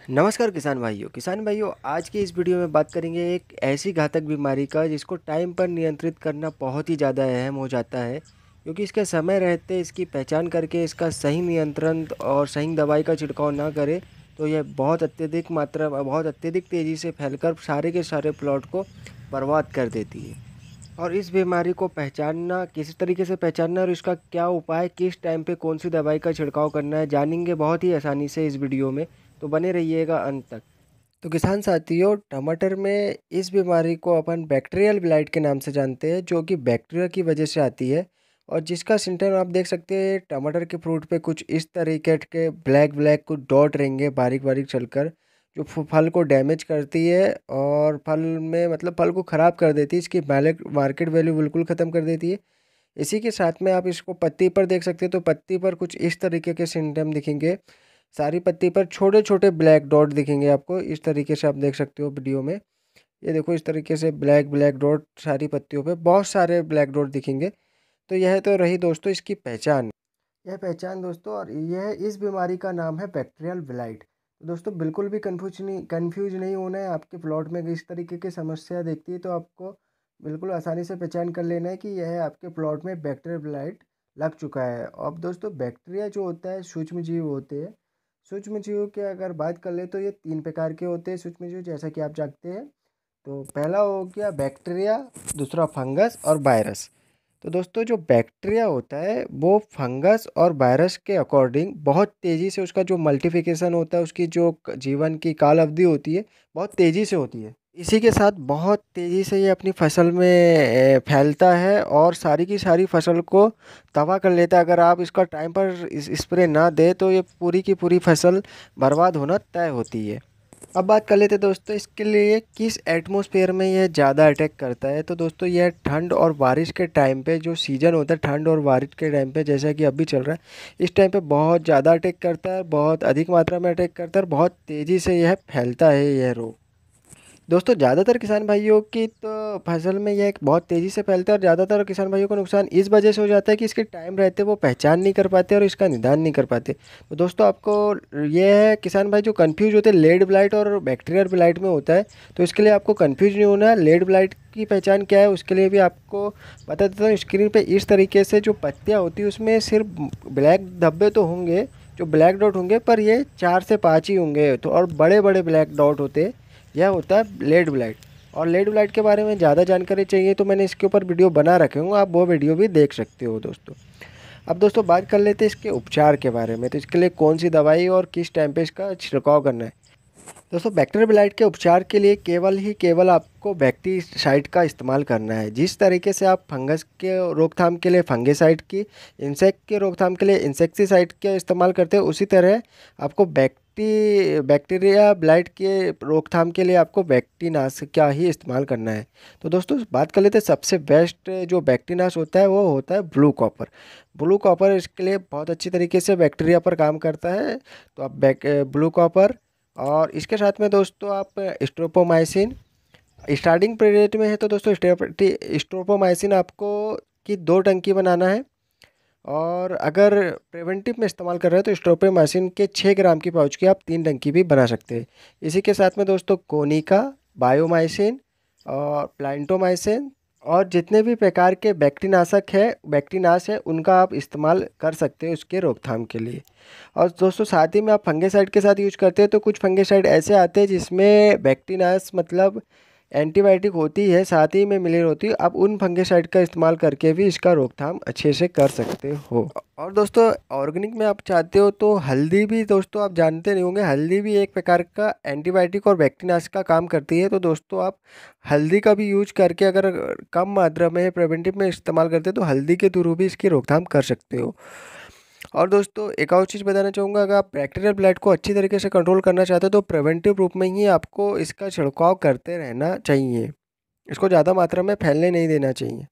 नमस्कार किसान भाइयों। किसान भाइयों, आज की इस वीडियो में बात करेंगे एक ऐसी घातक बीमारी का जिसको टाइम पर नियंत्रित करना बहुत ही ज़्यादा अहम हो जाता है, क्योंकि इसके समय रहते, इसकी पहचान करके, इसका सही नियंत्रण और सही दवाई का छिड़काव ना करें तो यह बहुत अत्यधिक मात्रा, बहुत अत्यधिक तेज़ी से फैलकर सारे के सारे प्लॉट को बर्बाद कर देती है। और इस बीमारी को पहचानना, किस तरीके से पहचानना और इसका क्या उपाय, किस टाइम पे कौन सी दवाई का छिड़काव करना है, जानेंगे बहुत ही आसानी से इस वीडियो में। तो बने रहिएगा अंत तक। तो किसान साथियों, टमाटर में इस बीमारी को अपन बैक्टीरियल ब्लाइट के नाम से जानते हैं, जो कि बैक्टीरिया की वजह से आती है। और जिसका सिम्टम आप देख सकते हैं, टमाटर के फ्रूट पे कुछ इस तरीके के ब्लैक ब्लैक कुछ डॉट रहेंगे बारीक बारीक चलकर, जो फल को डैमेज करती है और फल में मतलब फल को ख़राब कर देती है, इसकी मार्केट वैल्यू बिल्कुल ख़त्म कर देती है। इसी के साथ में आप इसको पत्ती पर देख सकते हैं तो पत्ती पर कुछ इस तरीके के सिम्टम दिखेंगे। सारी पत्ती पर छोटे छोटे ब्लैक डॉट दिखेंगे आपको। इस तरीके से आप देख सकते हो वीडियो में। ये देखो, इस तरीके से ब्लैक ब्लैक डॉट सारी पत्तियों पे बहुत सारे ब्लैक डॉट दिखेंगे। तो यह तो रही दोस्तों इसकी पहचान। यह पहचान दोस्तों और यह इस बीमारी का नाम है बैक्टीरियल ब्लाइट दोस्तों, बिल्कुल भी कन्फ्यूज़ नहीं कन्फ्यूज़ नहीं होना है। आपके प्लॉट में इस तरीके की समस्या देखती है तो आपको बिल्कुल आसानी से पहचान कर लेना है कि यह आपके प्लॉट में बैक्टीरियल ब्लाइट लग चुका है। अब दोस्तों बैक्टीरिया जो होता है सूक्ष्म जीव होते हैं सूक्ष्म जीव के अगर बात कर ले तो ये तीन प्रकार के होते हैं सूक्ष्म जीव जैसा कि आप जानते हैं। तो पहला हो गया बैक्टीरिया, दूसरा फंगस और वायरस। तो दोस्तों, जो बैक्टीरिया होता है, वो फंगस और वायरस के अकॉर्डिंग बहुत तेज़ी से उसका जो मल्टीफिकेशन होता है, उसकी जो जीवन की काल अवधि होती है, बहुत तेज़ी से होती है। इसी के साथ बहुत तेज़ी से ये अपनी फ़सल में फैलता है और सारी की सारी फ़सल को तबाह कर लेता है। अगर आप इसका टाइम पर स्प्रे ना दें तो ये पूरी की पूरी फ़सल बर्बाद होना तय होती है। अब बात कर लेते हैं दोस्तों, इसके लिए किस एटमोसफेयर में यह ज़्यादा अटैक करता है? तो दोस्तों, यह ठंड और बारिश के टाइम पे जो सीज़न होता है, ठंड और बारिश के टाइम पे, जैसा कि अभी चल रहा है, इस टाइम पे बहुत ज़्यादा अटैक करता है, बहुत अधिक मात्रा में अटैक करता है और बहुत तेज़ी से यह फैलता है यह रोग। दोस्तों, ज़्यादातर किसान भाइयों की तो फ़सल में यह एक बहुत तेज़ी से फैलता है और ज़्यादातर किसान भाइयों को नुकसान इस वजह से हो जाता है कि इसके टाइम रहते वो पहचान नहीं कर पाते और इसका निदान नहीं कर पाते। तो दोस्तों, आपको ये है किसान भाई जो कन्फ्यूज़ होते हैं लेड ब्लाइट और बैक्टीरियल ब्लाइट में होता है तो इसके लिए आपको कन्फ्यूज़ नहीं होना लेड ब्लाइट की पहचान क्या है, उसके लिए भी आपको बता देता हूँ स्क्रीन पर इस तरीके से जो पत्तियाँ होती है, उसमें सिर्फ़ ब्लैक धब्बे तो होंगे, जो ब्लैक डॉट होंगे, पर ये चार से पाँच ही होंगे तो और बड़े बड़े ब्लैक डॉट होते यह होता है लेड ब्लाइट और लेड ब्लाइट के बारे में ज़्यादा जानकारी चाहिए तो मैंने इसके ऊपर वीडियो बना रखे हूँ, आप वो वीडियो भी देख सकते हो दोस्तों। अब दोस्तों बात कर लेते हैं इसके उपचार के बारे में तो इसके लिए कौन सी दवाई और किस टाइम पे इसका छिड़काव करना है। दोस्तों बैक्टीरियल ब्लाइट के उपचार के लिए केवल ही केवल आपको बैक्टीसाइड का इस्तेमाल करना है। जिस तरीके से आप फंगस के रोकथाम के लिए फंगेसाइड की इंसेक्ट के रोकथाम के लिए इंसेक्टिसाइड का इस्तेमाल करते हैं, उसी तरह आपको बैक्टी बैक्टीरिया ब्लाइट के रोकथाम के लिए आपको बैक्टीनाश का ही इस्तेमाल करना है। तो दोस्तों, बात कर लेते हैं सबसे बेस्ट जो बैक्टीनाश होता है, वो होता है ब्लू कॉपर ब्लू कॉपर इसके लिए बहुत अच्छी तरीके से बैक्टीरिया पर काम करता है। तो आप ब्लू कॉपर और इसके साथ में दोस्तों आप स्ट्रोपोमाइसिन स्टार्टिंग पीरियड में है तो दोस्तों स्ट्रोपोमाइसिन आपको की दो टंकी बनाना है। और अगर प्रिवेंटिव में इस्तेमाल कर रहे हैं तो स्ट्रोपोमाइसिन के छः ग्राम की पाउच की आप तीन टंकी भी बना सकते हैं। इसी के साथ में दोस्तों कोनिका बायोमाइसिन और प्लांटोमाइसिन और जितने भी प्रकार के बैक्टीनाशक है बैक्टीनाश है, उनका आप इस्तेमाल कर सकते हैं उसके रोकथाम के लिए। और दोस्तों साथ ही में आप फंगेसाइड के साथ यूज़ करते हैं तो कुछ फंगेसाइड ऐसे आते हैं जिसमें बैक्टीनाश मतलब एंटीबायोटिक होती है, साथ ही में मिली होती है, आप उन फंगेसाइड का इस्तेमाल करके भी इसका रोकथाम अच्छे से कर सकते हो। और दोस्तों, ऑर्गेनिक में आप चाहते हो तो हल्दी भी दोस्तों आप जानते नहीं होंगे, हल्दी भी एक प्रकार का एंटीबायोटिक और बैक्टीनाश का काम करती है तो दोस्तों आप हल्दी का भी यूज़ करके अगर कम मात्रा में, प्रिवेंटिव में इस्तेमाल करते हो तो हल्दी के थ्रू भी इसकी रोकथाम कर सकते हो। और दोस्तों, एक और चीज़ बताना चाहूँगा, अगर आप बैक्टीरियल ब्लड को अच्छी तरीके से कंट्रोल करना चाहते हो तो प्रिवेंटिव रूप में ही आपको इसका छिड़काव करते रहना चाहिए। इसको ज़्यादा मात्रा में फैलने नहीं देना चाहिए।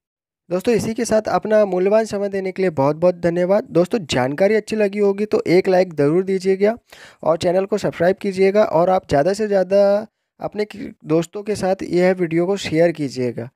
दोस्तों, इसी के साथ अपना मूल्यवान समय देने के लिए बहुत बहुत धन्यवाद। दोस्तों, जानकारी अच्छी लगी होगी तो एक लाइक ज़रूर दीजिएगा और चैनल को सब्सक्राइब कीजिएगा और आप ज़्यादा से ज़्यादा अपने दोस्तों के साथ यह वीडियो को शेयर कीजिएगा।